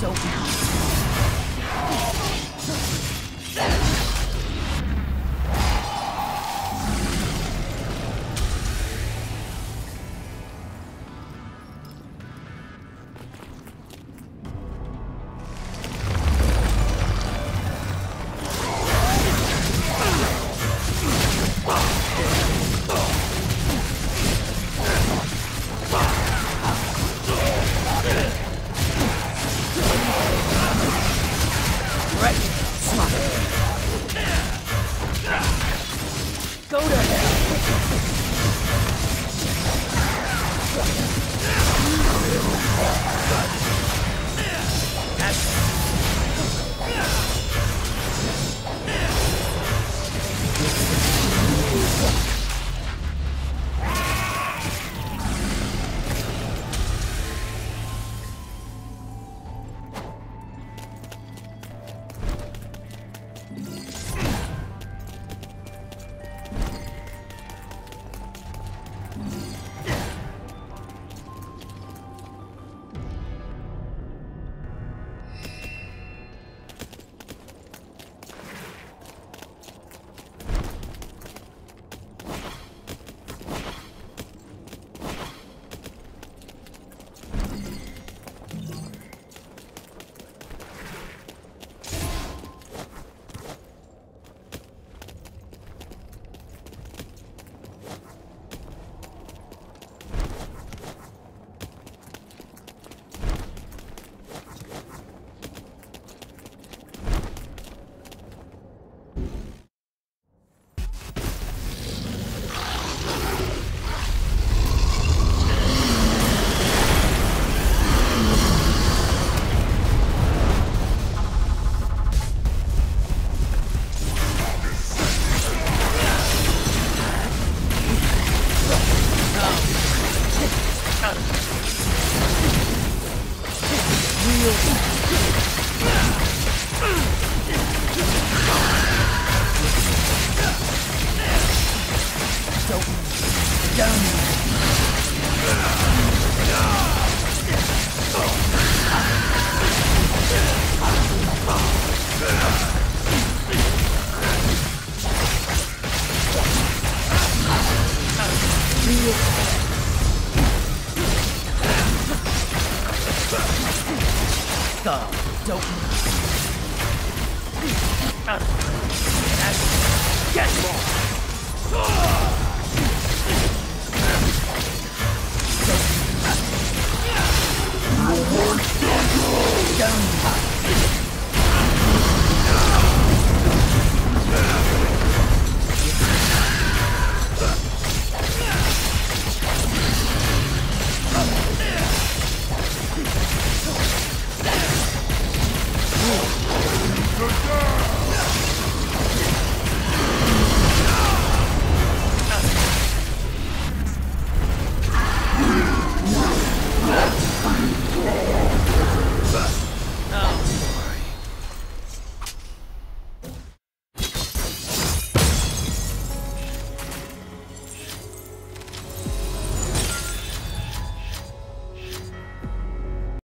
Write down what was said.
don't Don't move. Get more!